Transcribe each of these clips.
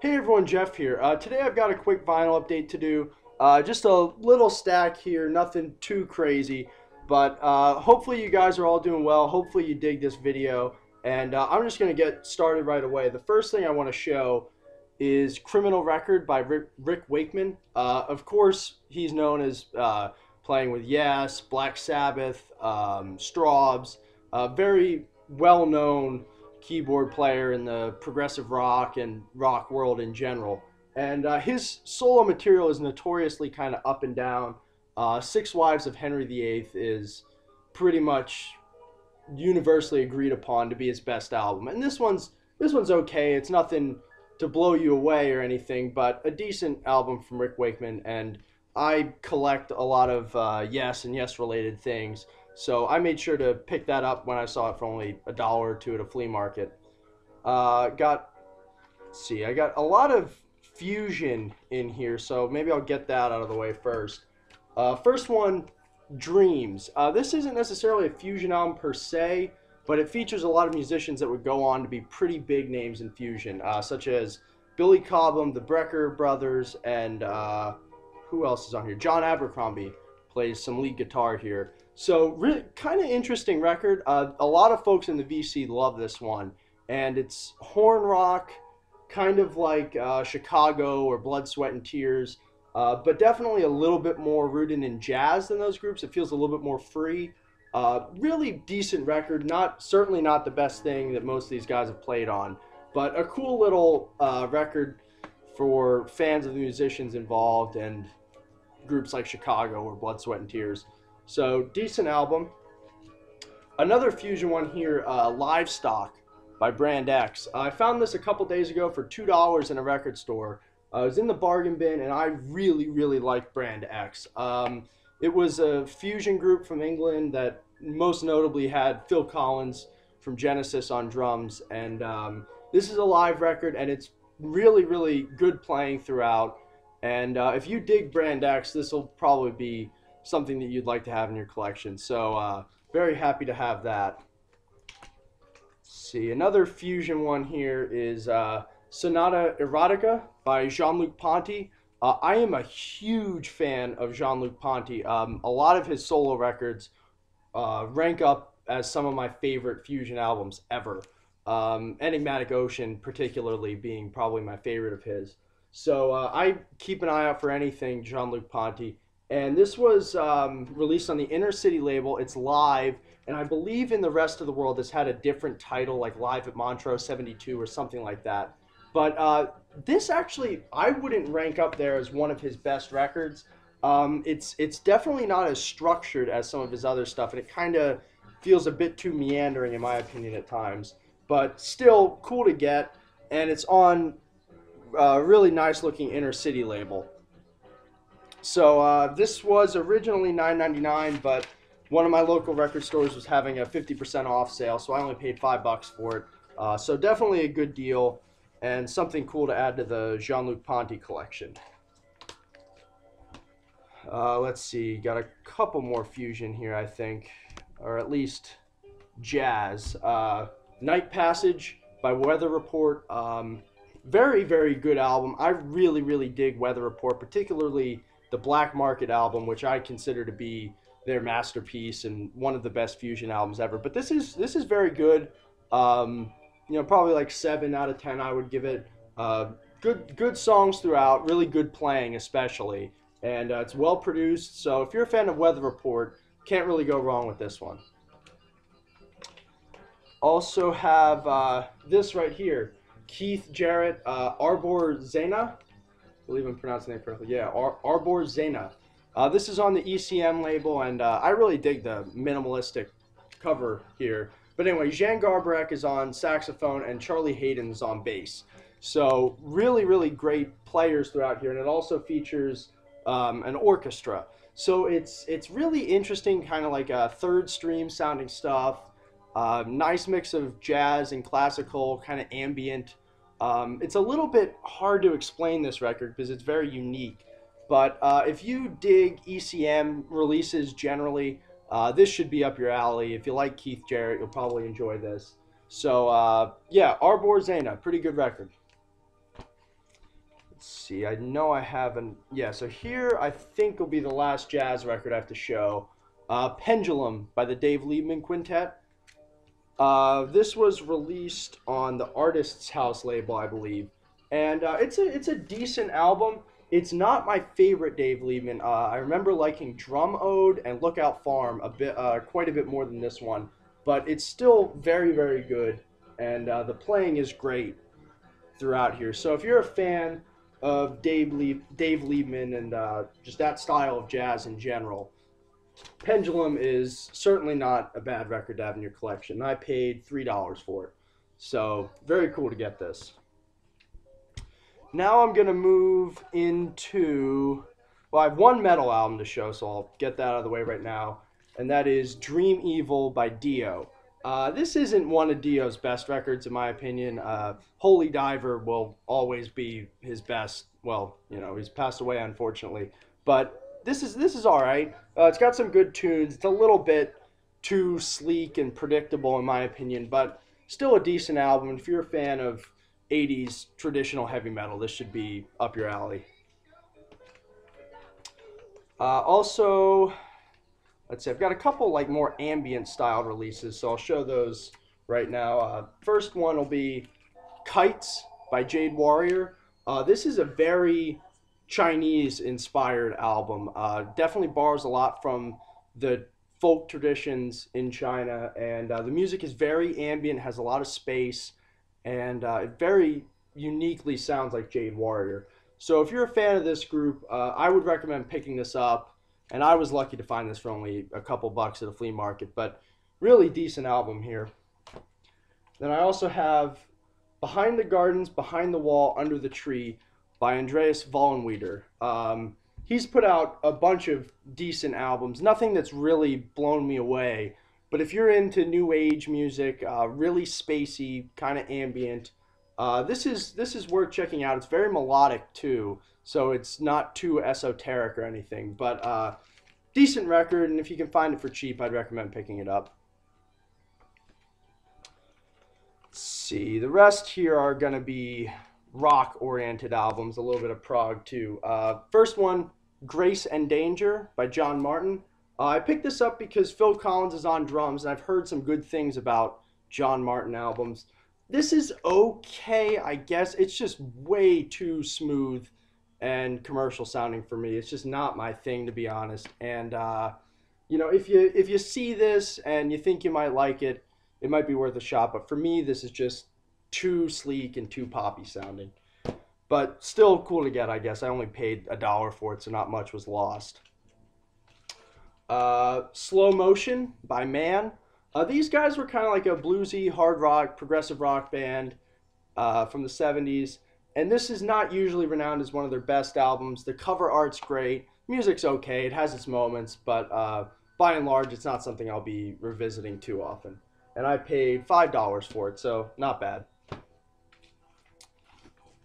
Hey everyone, Jeff here. Uh, today I've got a quick vinyl update to do. Uh, just a little stack here, nothing too crazy. But uh, hopefully you guys are all doing well. Hopefully you dig this video. And uh, I'm just going to get started right away. The first thing I want to show is Criminal Record by Rick, Rick Wakeman. Uh, of course, he's known as uh, playing with Yes, Black Sabbath, um, Strawbs. very well-known keyboard player in the progressive rock and rock world in general. And uh, his solo material is notoriously kind of up and down. Uh, Six Wives of Henry VIII is pretty much universally agreed upon to be his best album, and this one's this one's okay. It's nothing to blow you away or anything, but a decent album from Rick Wakeman. And I collect a lot of uh, Yes and Yes related things, so I made sure to pick that up when I saw it for only a dollar or two at a flea market. Uh, got, see, I got a lot of fusion in here, so maybe I'll get that out of the way first. Uh, first one, Dreams. Uh, this isn't necessarily a fusion album per se, but it features a lot of musicians that would go on to be pretty big names in fusion, uh, such as Billy Cobham, the Brecker brothers, and uh, who else is on here? John Abercrombie plays some lead guitar here. So, really, kind of interesting record. Uh, a lot of folks in the VC love this one and it's horn rock, kind of like uh, Chicago or Blood, Sweat, and Tears, uh, but definitely a little bit more rooted in jazz than those groups. It feels a little bit more free. Uh, really decent record. Not certainly not the best thing that most of these guys have played on, but a cool little uh, record for fans of the musicians involved and groups like Chicago or Blood, Sweat, and Tears. So decent album. Another fusion one here, uh, Livestock by Brand X. I found this a couple days ago for $2 in a record store. Uh, I was in the bargain bin and I really, really liked Brand X. Um, it was a fusion group from England that most notably had Phil Collins from Genesis on drums. And um, this is a live record and it's really, really good playing throughout. And uh, if you dig Brand X, this will probably be something that you'd like to have in your collection. So, uh, very happy to have that see, another fusion one here is uh, Sonata Erotica by Jean-Luc Ponty. Uh, I am a huge fan of Jean-Luc Ponty. Um, a lot of his solo records uh, rank up as some of my favorite fusion albums ever. Um, Enigmatic Ocean, particularly, being probably my favorite of his. So uh, I keep an eye out for anything Jean-Luc Ponty. And this was um, released on the Inner City label. It's live, and I believe in the rest of the world this had a different title, like Live at Montreux 72 or something like that. But uh, this actually, I wouldn't rank up there as one of his best records. Um, it's it's definitely not as structured as some of his other stuff, and it kind of feels a bit too meandering in my opinion at times. But still cool to get, and it's on a uh, really nice looking Inner City label. So uh, this was originally $9.99, but one of my local record stores was having a 50% off sale, so I only paid five bucks for it. Uh, so definitely a good deal and something cool to add to the Jean-Luc Ponty collection. Uh, let's see, got a couple more fusion here, I think, or at least jazz. Uh, Night Passage by Weather Report. Um, very, very good album. I really, really dig Weather Report, particularly the Black Market album, which I consider to be their masterpiece and one of the best fusion albums ever. But this is this is very good. Um, you know, probably like seven out of ten. I would give it. Uh, good good songs throughout. Really good playing, especially, and uh, it's well produced. So if you're a fan of Weather Report, can't really go wrong with this one. Also have uh, this right here, Keith Jarrett, uh, Arbor Zena believe I'm pronouncing it correctly. Yeah, Ar- Arbor Zena. Uh, this is on the ECM label, and uh, I really dig the minimalistic cover here. But anyway, Jan Garbarek is on saxophone, and Charlie Haden's on bass. So really, really great players throughout here, and it also features um, an orchestra. So it's it's really interesting, kind of like a third stream sounding stuff. Uh, nice mix of jazz and classical, kind of ambient um, it's a little bit hard to explain this record because it's very unique. But uh, if you dig ECM releases generally, uh, this should be up your alley. If you like Keith Jarrett, you'll probably enjoy this. So uh, yeah, Arbor Zena, pretty good record. Let's see, I know I have an, yeah, so here I think will be the last jazz record I have to show. Uh, Pendulum by the Dave Liebman Quintet. Uh, this was released on the Artist's House label, I believe. And uh, it's, a, it's a decent album. It's not my favorite Dave Liebman. Uh, I remember liking Drum Ode and Lookout Farm a bit, uh, quite a bit more than this one. But it's still very, very good. And uh, the playing is great throughout here. So if you're a fan of Dave, Lieb, Dave Liebman and just that style of jazz in general. Pendulum is certainly not a bad record to have in your collection. I paid $3 for it. So, very cool to get this. Now I'm going to move into. Well, I have one metal album to show, so I'll get that out of the way right now. And that is Dream Evil by Dio. Uh, this isn't one of Dio's best records, in my opinion. Uh, Holy Diver will always be his best. Well, you know, he's passed away, unfortunately. But this is this is all right. Uh, it's got some good tunes. It's a little bit too sleek and predictable, in my opinion, but still a decent album. If you're a fan of 80s traditional heavy metal, this should be up your alley. Uh, also, let's see, I've got a couple like more ambient style releases, so I'll show those right now. Uh, first one will be Kites by Jade Warrior. Uh, this is a very Chinese inspired album. Uh, definitely borrows a lot from the folk traditions in China, and uh, the music is very ambient, has a lot of space, and uh, it very uniquely sounds like Jade Warrior. So if you're a fan of this group, uh, I would recommend picking this up and I was lucky to find this for only a couple bucks at a flea market, but really decent album here. Then I also have Behind the Gardens, Behind the Wall, Under the Tree by Andreas Vollenweider. Um, he's put out a bunch of decent albums, nothing that's really blown me away. But if you're into new age music, uh, really spacey, kind of ambient, uh, this is this is worth checking out. It's very melodic too, so it's not too esoteric or anything. But uh, decent record, and if you can find it for cheap, I'd recommend picking it up. Let's see, the rest here are going to be rock-oriented albums, a little bit of prog too. Uh, first one, Grace and Danger by John Martyn. Uh, I picked this up because Phil Collins is on drums, and I've heard some good things about John Martyn albums. This is okay, I guess. It's just way too smooth and commercial sounding for me. It's just not my thing, to be honest. And uh, you know, if you if you see this and you think you might like it, it might be worth a shot. But for me, this is just too sleek and too poppy sounding. But still cool to get, I guess. I only paid a dollar for it, so not much was lost. Uh, Slow Motion by Man. Uh, these guys were kind of like a bluesy, hard rock, progressive rock band uh, from the 70s. And this is not usually renowned as one of their best albums. The cover art's great. Music's okay. It has its moments. But uh, by and large, it's not something I'll be revisiting too often. And I paid $5 for it, so not bad.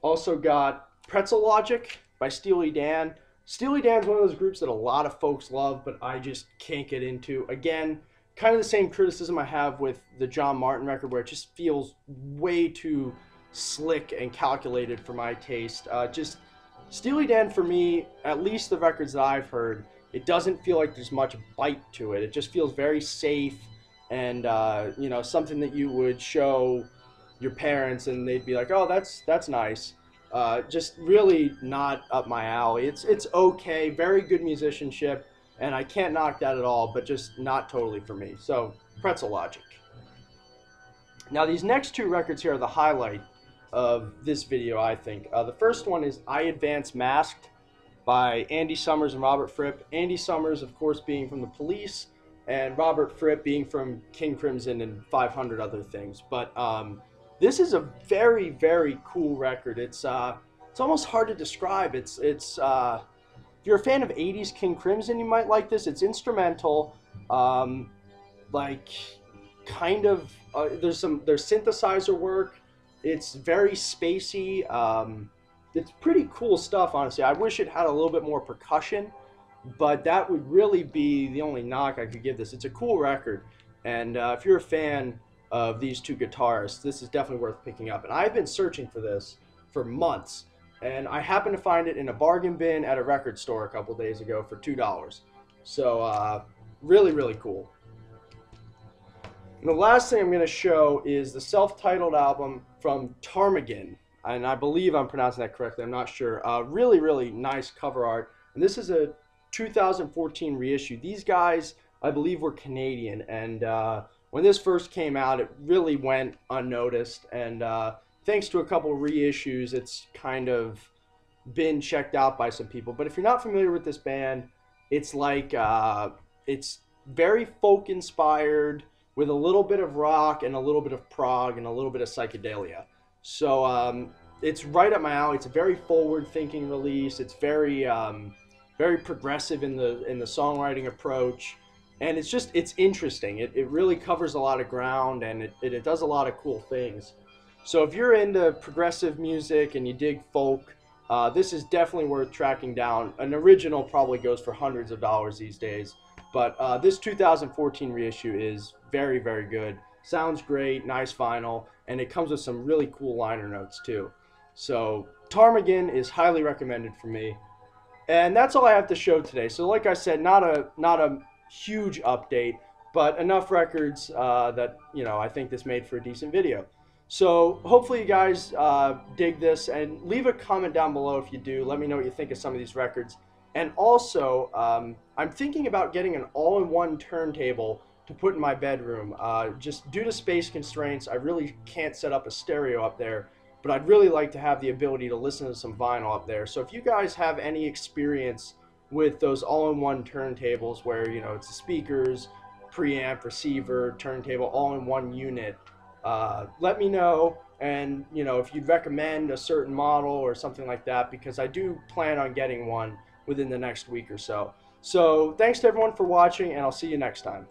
Also got Pretzel Logic by Steely Dan. Steely Dan's one of those groups that a lot of folks love, but I just can't get into. Again, kind of the same criticism I have with the John Martyn record, where it just feels way too slick and calculated for my taste. Uh, just Steely Dan for me, at least the records that I've heard, it doesn't feel like there's much bite to it. It just feels very safe and uh, you know something that you would show your parents and they'd be like, "Oh, that's that's nice." Uh, just really not up my alley. It's it's okay, very good musicianship and I can't knock that at all, but just not totally for me. So, Pretzel Logic. Now, these next two records here are the highlight of this video, I think. Uh, the first one is I Advance Masked by Andy Summers and Robert Fripp. Andy Summers, of course, being from The Police, and Robert Fripp being from King Crimson and 500 other things. But um, this is a very, very cool record. It's uh, it's almost hard to describe. It's it's uh, if you're a fan of 80s King Crimson, you might like this. It's instrumental, um, like kind of. Uh, there's some there's synthesizer work. It's very spacey. Um, it's pretty cool stuff, honestly. I wish it had a little bit more percussion, but that would really be the only knock I could give this. It's a cool record, and uh, if you're a fan of these two guitarists, this is definitely worth picking up. And I've been searching for this for months and I happened to find it in a bargain bin at a record store a couple days ago for two dollars. So uh, really, really cool. And the last thing I'm going to show is the self-titled album from Ptarmigan, and I believe I'm pronouncing that correctly. I'm not sure. Uh, really, really nice cover art. And this is a 2014 reissue. These guys, I believe, were Canadian, and uh, when this first came out, it really went unnoticed. And uh, thanks to a couple reissues, it's kind of been checked out by some people. But if you're not familiar with this band, it's like uh, it's very folk inspired with a little bit of rock and a little bit of prog and a little bit of psychedelia. So um, it's right up my alley. It's a very forward-thinking release. It's very um, very progressive in the in the songwriting approach and it's just it's interesting. It, it really covers a lot of ground and it, it, it does a lot of cool things. So if you're into progressive music and you dig folk uh, this is definitely worth tracking down. An original probably goes for hundreds of dollars these days but uh, this 2014 reissue is very very good. Sounds great nice vinyl and it comes with some really cool liner notes too. So ptarmigan is highly recommended for me. And that's all I have to show today. So like I said, not a not a huge update, but enough records uh, that you know I think this made for a decent video. So hopefully you guys uh, dig this and leave a comment down below if you do. Let me know what you think of some of these records. And also, um, I'm thinking about getting an all-in-one turntable to put in my bedroom. Uh, just due to space constraints, I really can't set up a stereo up there but I'd really like to have the ability to listen to some vinyl up there. So if you guys have any experience with those all-in-one turntables where, you know, it's the speakers, preamp, receiver, turntable, all in one unit, uh, let me know. And, you know, if you'd recommend a certain model or something like that, because I do plan on getting one within the next week or so. So thanks to everyone for watching, and I'll see you next time.